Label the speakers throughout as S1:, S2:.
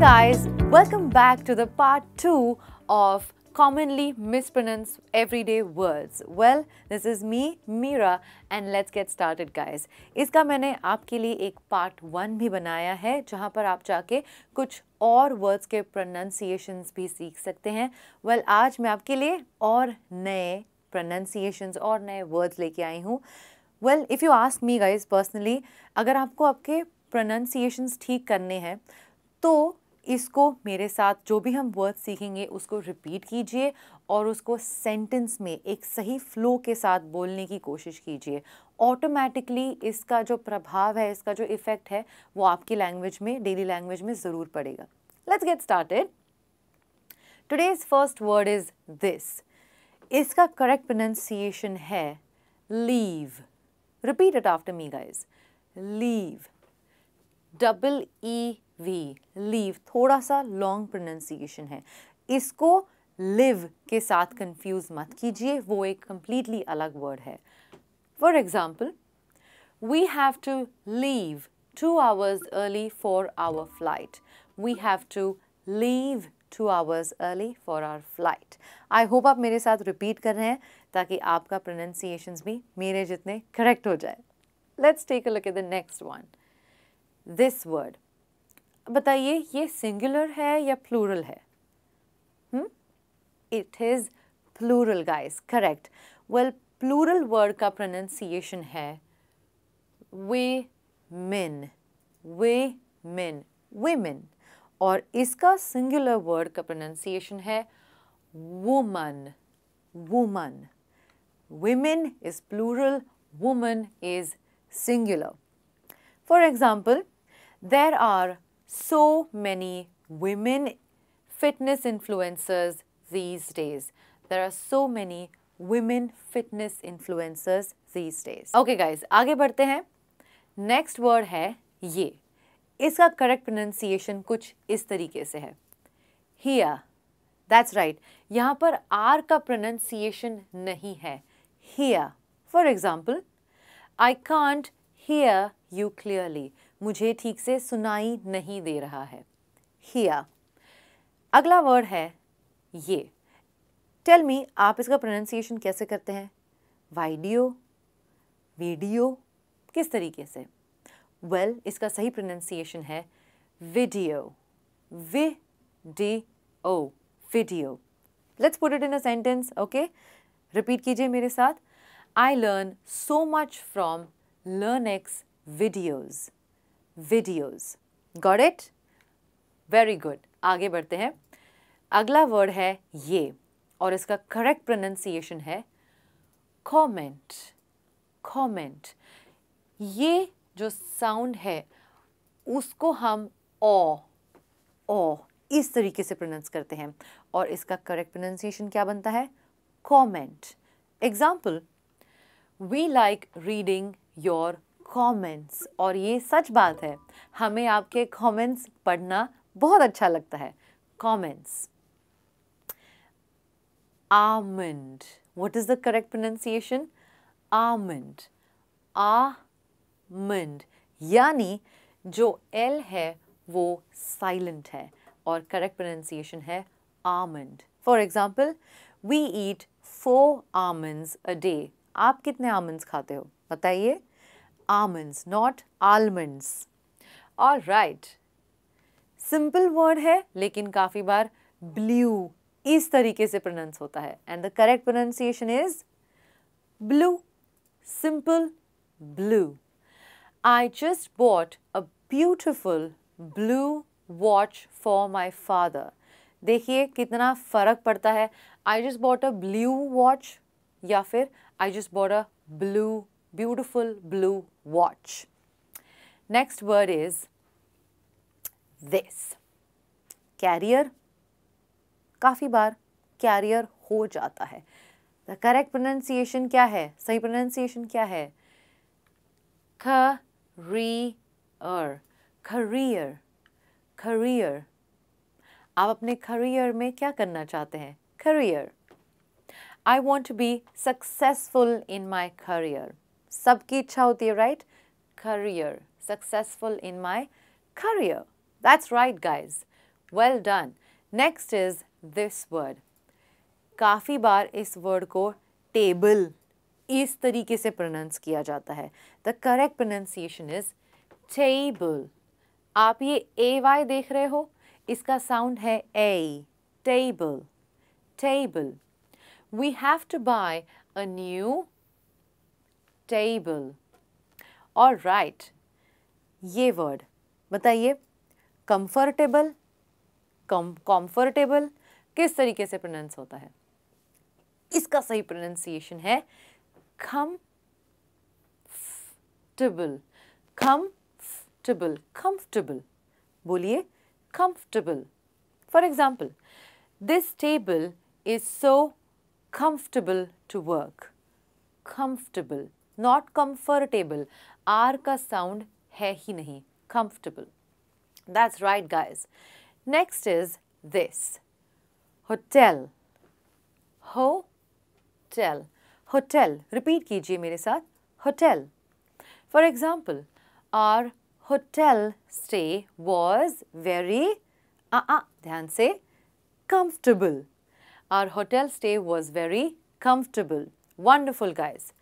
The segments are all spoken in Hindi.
S1: guys, welcome back to the part 2 of commonly mispronounced everyday words. Well, this is me, Meera, and let's get started guys. इसका मैंने आपके लिए एक पार्ट वन भी बनाया है जहाँ पर आप जाके कुछ और वर्ड्स के प्रोनाउंसिएशंस भी सीख सकते हैं well, आज मैं आपके लिए और नए प्रोनाउंसिएशंस और नए वर्ड्स लेके आई हूँ well if you ask me guys personally अगर आपको आपके प्रोनाउंसिएशंस ठीक करने हैं तो इसको मेरे साथ जो भी हम वर्ड सीखेंगे, उसको रिपीट कीजिए और उसको सेंटेंस में एक सही फ्लो के साथ बोलने की कोशिश कीजिए। ऑटोमेटिकली इसका जो प्रभाव है, इसका जो इफ़ेक्ट है, वो आपकी लैंग्वेज में डेली लैंग्वेज में ज़रूर पड़ेगा। Let's get started today's first word is this इसका करेक्ट प्रोनाउंसिएशन है leave repeat it after me guys leave double E V, leave थोड़ा सा लॉन्ग प्रोनाउंसिएशन है। इसको लिव के साथ कंफ्यूज मत कीजिए, वो एक कंप्लीटली अलग वर्ड है। For example we have to leave two hours early for our flight we have to leave two hours early for our flight I hope आप मेरे साथ रिपीट कर रहे हैं, ताकि आपका प्रोनाउंसिएशंस भी मेरे जितने करेक्ट हो जाए। Let's take a look at the next one this word बताइए, ये सिंगुलर है या प्लूरल है? It is plural guys correct well plural word का प्रोनाउंसिएशन है वे मिन वे मिन वेमेन और इसका सिंगुलर वर्ड का प्रोनाउंसिएशन है woman woman women is plural, woman is singular. For example, there are so many women fitness influencers these days. There are so many women fitness influencers these days. Okay guys, आगे बढ़ते हैं. Next word है ये. इसका correct pronunciation कुछ इस तरीके से है. Here. That's right. यहाँ पर R का pronunciation नहीं है. Here. For example, I can't hear you clearly. मुझे ठीक से सुनाई नहीं दे रहा है। हिया अगला वर्ड है ये। टेल मी आप इसका प्रोनाउंसिएशन कैसे करते हैं? वाइडियो वीडियो किस तरीके से? वेल well, इसका सही प्रोनाउंसिएशन है video video video let's put it in a sentence okay repeat कीजिए मेरे साथ। I learn so much from Learnex videos videos got it very good आगे बढ़ते हैं। अगला वर्ड है ये, और इसका करेक्ट प्रोनाउंसिएशन है कॉमेंट कॉमेंट ये जो साउंड है, उसको हम ओ ओ इस तरीके से प्रोनाउंस करते हैं। और इसका करेक्ट प्रोनाउंसिएशन क्या बनता है? Comment example we like reading your comments और ये सच बात है, हमें आपके कमेंट्स पढ़ना बहुत अच्छा लगता है। Comments almond what is the correct pronunciation almond almond यानी जो एल है, वो साइलेंट है और करेक्ट प्रोनाउंसिएशन है almond for example we eat four almonds a day आप कितने आमंड्स खाते हो? बताइए। Almonds, not almonds. All right. Simple word है लेकिन काफ़ी बार ब्लू इस तरीके से प्रोनाउंस होता है. And the correct pronunciation is blue simple blue I just bought a beautiful blue watch for my father देखिए कितना फ़र्क पड़ता है. I just bought a blue watch या फिर I just bought a blue beautiful blue watch. Next word is this. Carrier. काफ़ी बार कैरियर हो जाता है। द करेक्ट प्रोनाउंसिएशन क्या है? सही प्रोनाउंसिएशन क्या है? ख री करियर करियर करियर आप अपने करियर में क्या करना चाहते हैं? Career I want to be successful in my career सबकी इच्छा होती है right career successful in my career that's right guys well done next is this word काफ़ी बार इस वर्ड को टेबल इस तरीके से प्रोनाउंस किया जाता है। The correct pronunciation is table आप ये ए वाई देख रहे हो? इसका साउंड है A table table we have to buy a new table और राइट ये वर्ड बताइए. कंफर्टेबल कॉम्फर्टेबल किस तरीके से प्रोनाउंस होता है? इसका सही प्रोनाउंसिएशन है खम टेबल खम टेबल कंफर्टेबल बोलिए comfortable for example this table is so comfortable to work comfortable not comfortable r का sound है ही नहीं comfortable that's right guys next is this hotel hotel hotel repeat कीजिए मेरे साथ hotel for example our hotel stay was very ध्यान से comfortable. Our hotel stay was very comfortable. Wonderful guys.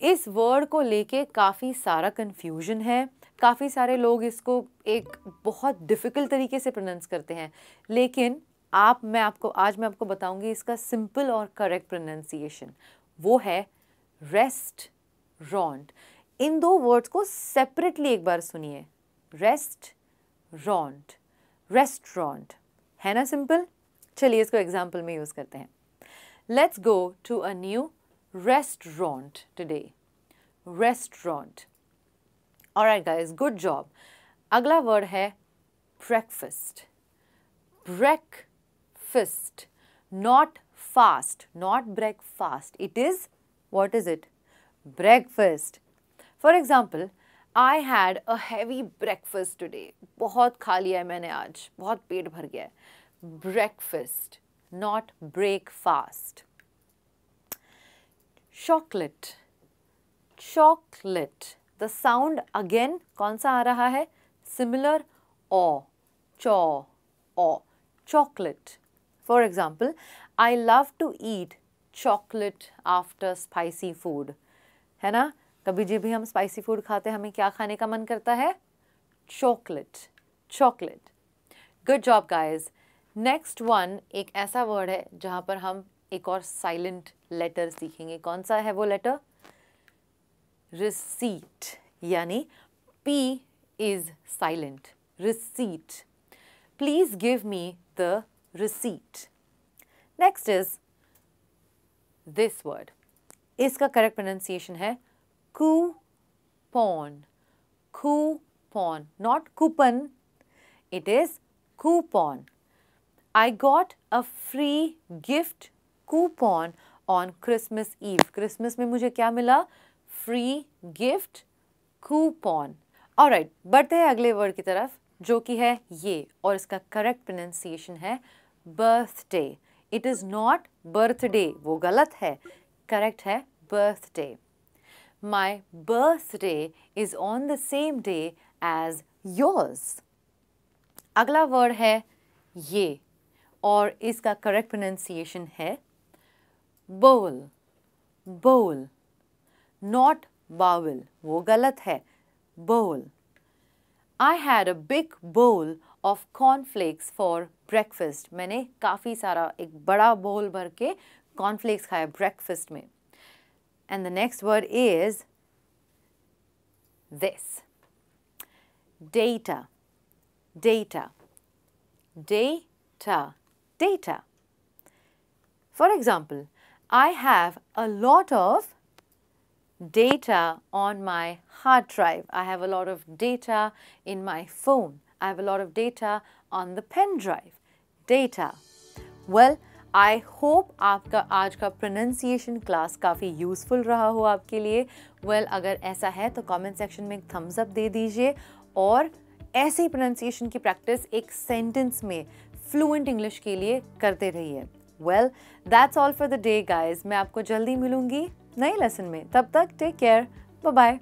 S1: इस वर्ड को लेके काफ़ी सारा कन्फ्यूज़न है। काफ़ी सारे लोग इसको एक बहुत डिफ़िकल्ट तरीके से प्रोनाउंस करते हैं। लेकिन आप, मैं आपको, आज मैं आपको बताऊँगी इसका सिंपल और करेक्ट प्रोनाउंसिएशन वो है रेस्ट रॉन्ट इन दो वर्ड्स को सेपरेटली एक बार सुनिए। रेस्ट रॉन्ट रेस्टोरेंट है ना सिंपल चलिए इसको एग्ज़ाम्पल में यूज़ करते हैं। Let's go to a new Restaurant today restaurant alright guys good job अगला वर्ड है breakfast breakfast not fast, not breakfast. It is, what is it? Breakfast. For example, I had a heavy breakfast today. बहुत खा लिया है मैंने आज बहुत पेट भर गया है Breakfast, not breakfast. Chocolate chocolate the sound again कौन सा आ रहा है? सिमिलर ओ चौ chocolate for example I love to eat chocolate after spicy food है ना? कभी जब भी हम स्पाइसी फ़ूड खाते हैं, हमें क्या खाने का मन करता है? Chocolate chocolate good job guys next one एक ऐसा वर्ड है जहाँ पर हम एक और साइलेंट लेटर सीखेंगे। कौन सा है वो लेटर रिसीट यानी P is silent receipt please give me the receipt next is this word इसका करेक्ट प्रोनाउंसिएशन है coupon. Coupon, not coupon. It is coupon. I got a free gift coupon on Christmas Eve. Christmas में मुझे क्या मिला? Free gift coupon. Alright बढ़ते हैं अगले वर्ड की तरफ़, जो कि है ये, और इसका करेक्ट प्रोनाउंसिएशन है birthday. It is not birthday वो गलत है. करेक्ट है birthday my birthday is on the same day as yours अगला वर्ड है ये, और इसका करेक्ट प्रोनाउंसिएशन है बोल बोल नॉट बावल वो गलत है bowl I had a big bowl of cornflakes for breakfast मैंने काफ़ी सारा एक बड़ा बोल भर के कॉर्नफ्लेक्स खाया ब्रेकफास्ट में and the next word is this data data data data For example, I have a lot of data on my hard drive. I have a lot of data in my phone. I have a lot of data on the pen drive. Data. Well, I hope आपका आज का प्रोनाउंसिएशन क्लास काफ़ी यूज़फुल रहा हो आपके लिए well, अगर ऐसा है तो कमेंट सेक्शन में एक थम्स अप दे दीजिए और ऐसे ही प्रोनाउंसिएशन की प्रैक्टिस एक सेंटेंस में फ्लुएंट इंग्लिश के लिए करते रहिए well that's all for the day guys मैं आपको जल्दी मिलूँगी नए लेसन में। तब तक टेक केयर बाय